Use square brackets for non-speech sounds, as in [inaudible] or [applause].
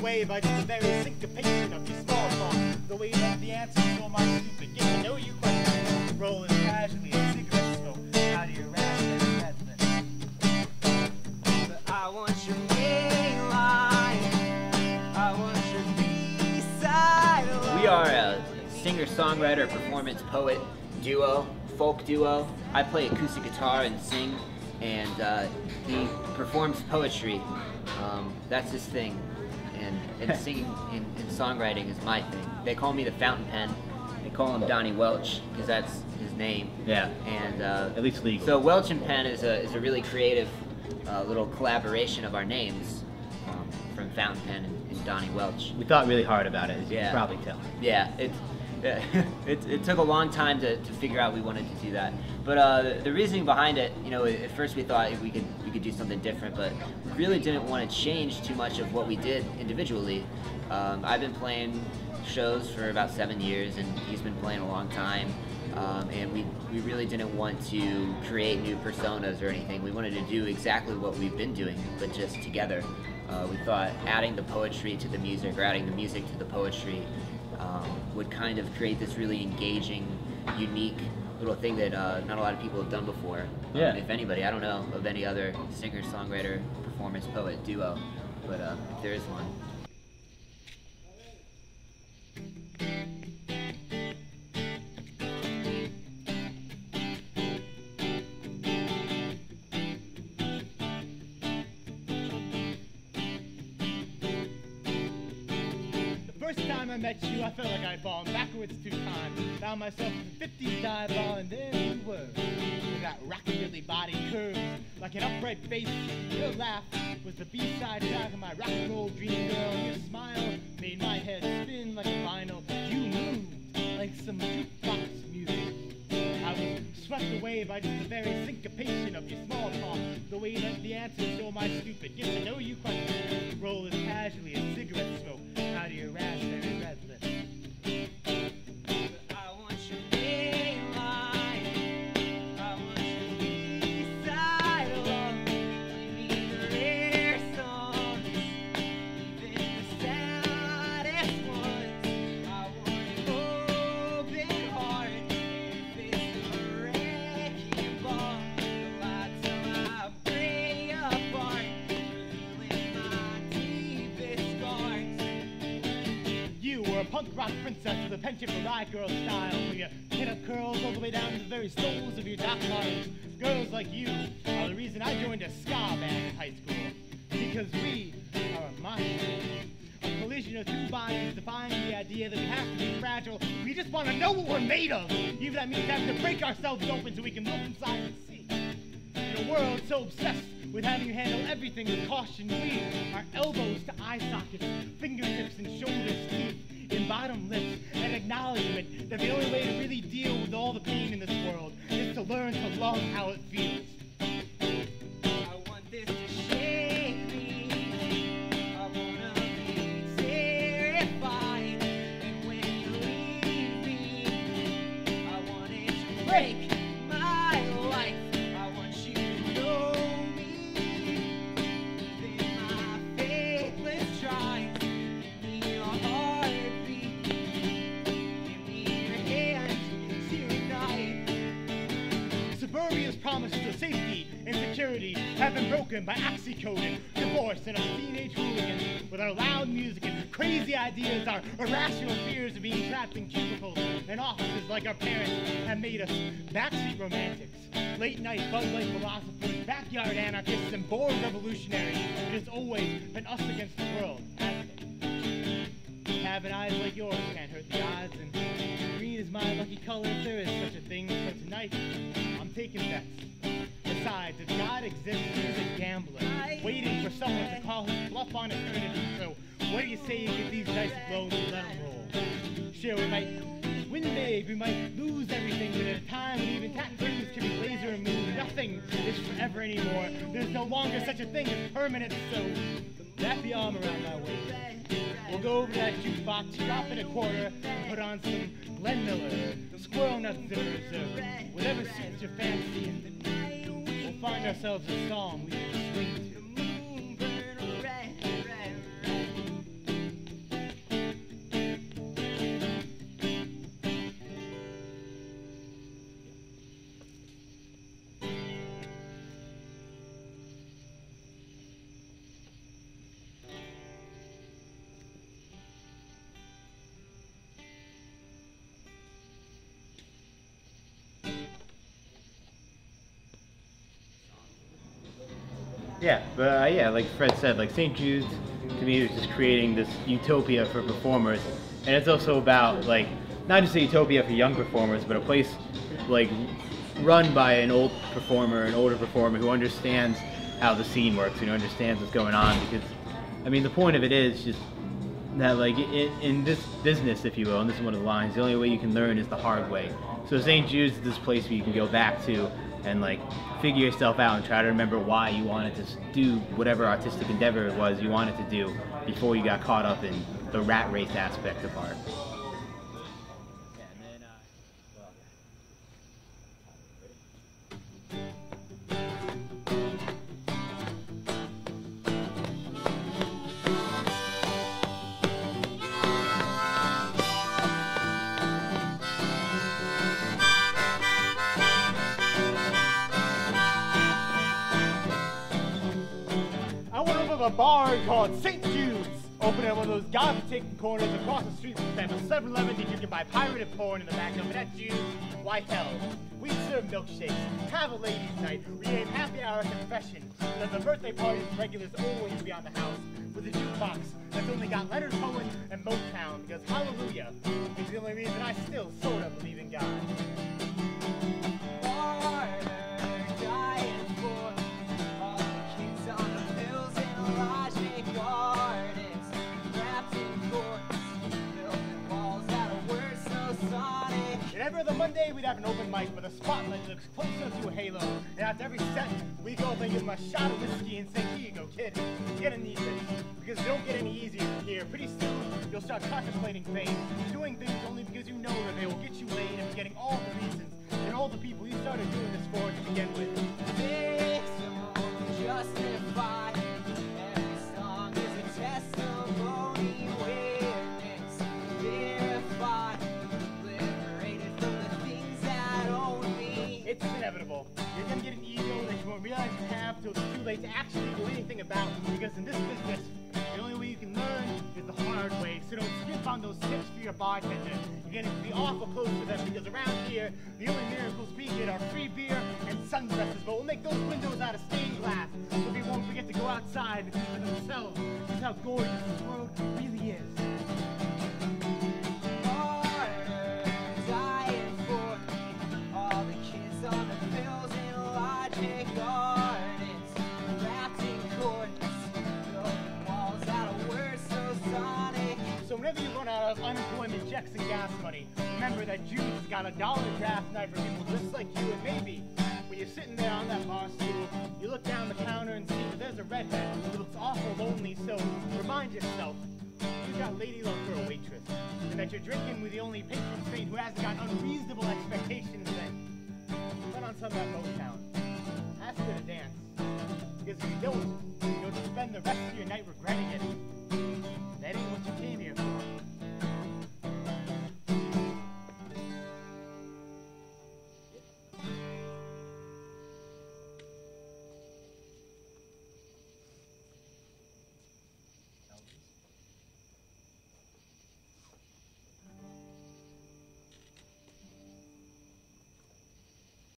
away by the very syncopation of your small talk. The way the to my stupid know you. Rolling casually cigarette smoke out of your raspberry Medlin. But I want your. I want your B-side We are a singer-songwriter, performance poet duo, folk duo. I play acoustic guitar and sing, and uh, he performs poetry. Um, that's his thing, and, singing and, and songwriting is my thing. They call me the Fountain Penn. They call him Donnie Welch because that's his name. Yeah. And uh, At least legal. So Welch and Penn is a is a really creative uh, little collaboration of our names um, from Fountain Penn and, and Donnie Welch. we thought really hard about it, as you Yeah. can probably tell. Yeah, it, [laughs] it, it took a long time to, to figure out we wanted to do that. But uh, the, the reasoning behind it, you know, at first we thought we could we could do something different, but we really didn't want to change too much of what we did individually. Um, I've been playing shows for about seven years, and he's been playing a long time. Um, and we, we really didn't want to create new personas or anything. We wanted to do exactly what we've been doing, but just together. Uh, we thought adding the poetry to the music or adding the music to the poetry um, would kind of create this really engaging, unique little thing that uh, not a lot of people have done before. Um, if anybody, I don't know of any other singer, songwriter, performance, poet duo, but uh, if there is one. First time I met you, I felt like I'd fallen backwards two times. Found myself in the 50s dive ball, and there you were. With that rockabilly body curves, like an upright face. Your laugh was the B-side track of my rock and roll dream girl. Your smile made my head spin like a vinyl. You moved like some jukebox music. I was swept away by just the very syncopation of your small talk. The way that the answers to all my stupid to know you questions rock princess with a penchant for riot girl style. From your pin-up curls all the way down to the very soles of your Doc Martens. Girls like you are the reason I joined a ska band in high school. Because we are a monster. A collision of two bodies defying the idea that we have to be fragile. We just want to know what we're made of. Even that means having to break ourselves open so we can look inside and see. In a world so obsessed with having you handle everything with caution, we are elbows to eye sockets, fingertips and shoulders, teeth in bottom lips, and acknowledgement that the only way to really deal with all the pain in this world is to learn to love how it feels. By oxycodone, divorce, and a teenage hooligan. With our loud music and crazy ideas, our irrational fears of being trapped in cubicles and offices like our parents have made us backseat romantics, late night Bud Light philosophers, backyard anarchists, and bored revolutionaries. It has always been us against the world, hasn't it? Having eyes like yours can't hurt the odds, and green is my lucky color if there is such a thing. So tonight, I'm taking bets. Besides, if God exists, he's a gambler, waiting for someone to call his bluff on eternity. So, what do you say you get these dice blown and let them roll? Sure, we might win big, we might lose everything, but at a time when even tattoos can be laser removed, nothing is forever anymore. There's no longer such a thing as permanence, so wrap the arm around my waist. We'll go over to that jukebox, drop in a quarter, and put on some Glenn Miller, Squirrel Nut Zippers, or whatever suits your fancy, and find ourselves a song we can swing to. Yeah, but uh, yeah, like Fred said, like St. Jude's to me is just creating this utopia for performers, and it's also about like not just a utopia for young performers, but a place like run by an old performer, an older performer who understands how the scene works, and who understands what's going on. Because I mean, the point of it is just that like in, in this business, if you will, and this is one of the lines, the only way you can learn is the hard way. So St. Jude's is this place where you can go back to and like figure yourself out and try to remember why you wanted to do whatever artistic endeavor it was you wanted to do before you got caught up in the rat race aspect of art. A bar called St. Jude's. Open at one of those godforsaken corners across the street from San 7-Eleven that you can buy pirated porn in the back of it. At Jude's, why hell? We serve milkshakes, have a ladies' night, we have happy hour confession. And the birthday parties and regulars always be on the house with a jukebox that's only got Leonard Cohen and Motown because hallelujah is the only reason I still sort of have an open mic where the spotlight looks closer to a halo. And after every set, we go up and give them a shot of whiskey and say, here you go, kid. You're gonna. Because it don't get any easier from here. Pretty soon, you'll start contemplating fame. Doing things only because you know that they will get you laid and forgetting all the reasons and all the people you started doing this for to begin with. To actually do anything about. Because in this business, the only way you can learn is the hard way. So don't skip on those tips for your bartender. You're gonna be awful close to them because around here, the only miracles we get are free beer and sunglasses. But we'll make those windows out of stained glass so people won't forget to go outside for themselves just how gorgeous this world whenever you run out of unemployment checks and gas money, remember that Jude's got a dollar draft night for people just like you and maybe when you're sitting there on that bar stool, you look down the counter and see that there's a redhead who looks awful lonely, so remind yourself you got lady love for a waitress, and that you're drinking with the only patron saint who hasn't got unreasonable expectations then put on some of that town. Ask her to dance. Because if you don't, you'll spend the rest of your night regretting it.